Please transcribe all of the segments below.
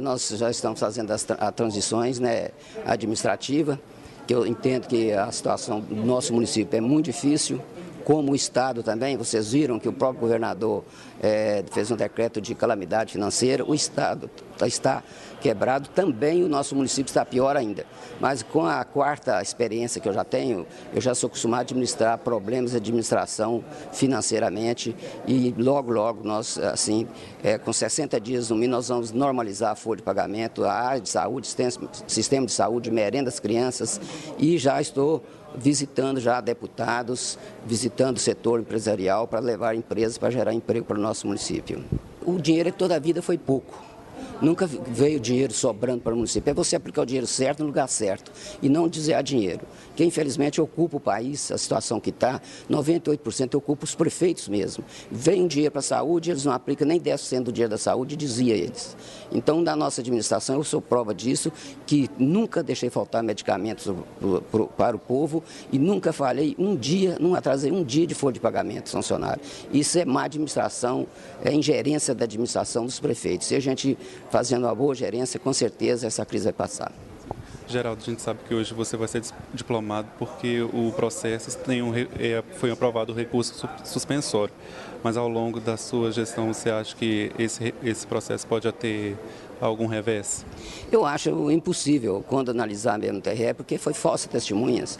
nós já estamos fazendo as transições né, administrativa, que eu entendo que a situação do nosso município é muito difícil, como o Estado também, vocês viram que o próprio governador é, fez um decreto de calamidade financeira, o Estado está quebrado, também o nosso município está pior ainda. Mas com a quarta experiência que eu já tenho, eu já sou acostumado a administrar problemas de administração financeiramente e logo, logo nós, assim, é, com 60 dias no mínimo, nós vamos normalizar a folha de pagamento, a área de saúde, sistema de saúde, merenda das crianças e já estou visitando já deputados, visitando o setor empresarial para levar empresas para gerar emprego para o nosso município. O dinheiro toda a vida foi pouco. Nunca veio dinheiro sobrando para o município. É você aplicar o dinheiro certo no lugar certo e não desviar dinheiro. Que infelizmente ocupa o país, a situação que está, 98% ocupa os prefeitos mesmo. Vem dinheiro para a saúde, eles não aplicam nem 10% do dinheiro da saúde, dizia eles. Então, na nossa administração, eu sou prova disso, que nunca deixei faltar medicamentos para o povo e nunca falei um dia, não atrasei um dia de folha de pagamento funcionário. Isso é má administração, é ingerência da administração dos prefeitos. Se a gente fazendo uma boa gerência, com certeza essa crise vai passar. Geraldo, a gente sabe que hoje você vai ser diplomado porque o processo tem um, é, foi aprovado o recurso suspensório. Mas ao longo da sua gestão, você acha que esse, esse processo pode ter algum revés? Eu acho impossível quando analisar mesmo o TRE, porque foi falsa testemunhas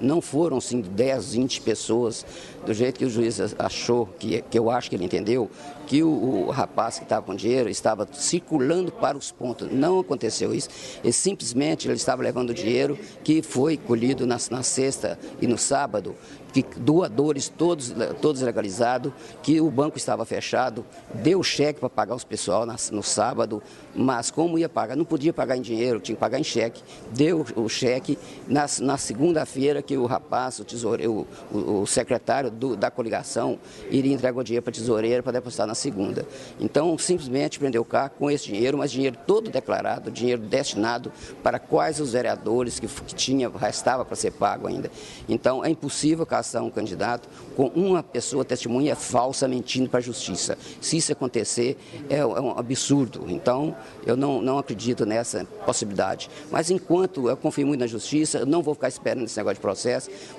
não foram assim 10, 20 pessoas, do jeito que o juiz achou, que, que eu acho que ele entendeu, que o, o rapaz que estava com dinheiro estava circulando para os pontos. Não aconteceu isso. E simplesmente ele estava levando dinheiro que foi colhido na, na sexta e no sábado que doadores todos, todos legalizados, que o banco estava fechado, deu cheque para pagar os pessoal no sábado, mas como ia pagar? Não podia pagar em dinheiro, tinha que pagar em cheque. Deu o cheque na, na segunda-feira que o rapaz, o tesoureiro, o, o secretário do, da coligação, iria entregar o dinheiro para a tesoureira para depositar na segunda. Então, simplesmente prendeu o carro com esse dinheiro, mas dinheiro todo declarado, dinheiro destinado para quais os vereadores que, que tinha, restava para ser pago ainda. Então, é impossível caso um candidato com uma pessoa testemunha falsa mentindo para a justiça. Se isso acontecer, é, é, um absurdo. Então, eu não, não acredito nessa possibilidade. Mas enquanto eu confio muito na justiça, eu não vou ficar esperando esse negócio de processo.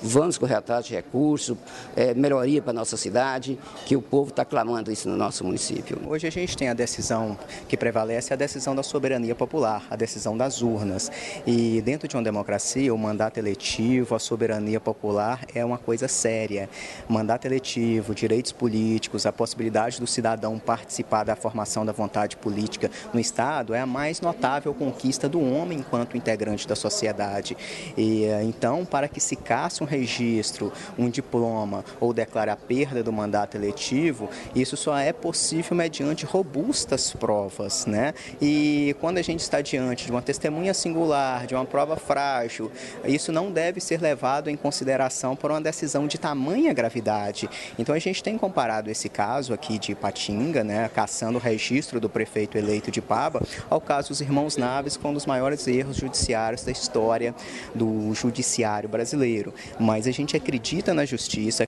Vamos correr atrás de recursos, é, melhoria para a nossa cidade, que o povo está clamando isso no nosso município. Hoje a gente tem a decisão que prevalece, a decisão da soberania popular, a decisão das urnas. E dentro de uma democracia, o mandato eletivo, a soberania popular é uma coisa séria. Mandato eletivo, direitos políticos, a possibilidade do cidadão participar da formação da vontade política no Estado é a mais notável conquista do homem enquanto integrante da sociedade. E, então, para que se casse um registro, um diploma ou declare a perda do mandato eletivo, isso só é possível mediante robustas provas. Né? E quando a gente está diante de uma testemunha singular, de uma prova frágil, isso não deve ser levado em consideração por uma decisão de tamanha gravidade. Então a gente tem comparado esse caso aqui de Patinga, né, caçando o registro do prefeito eleito de Paba, ao caso dos irmãos Naves, com um dos maiores erros judiciários da história do judiciário brasileiro. Mas a gente acredita na justiça,